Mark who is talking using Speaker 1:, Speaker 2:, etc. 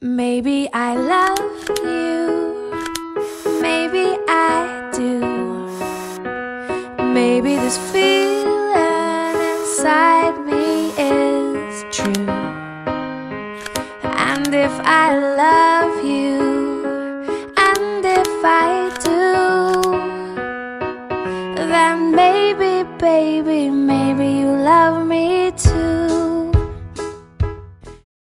Speaker 1: Maybe I love you. Maybe I do. Maybe this feeling inside me is true. And if I love you, and if I do, then maybe, baby,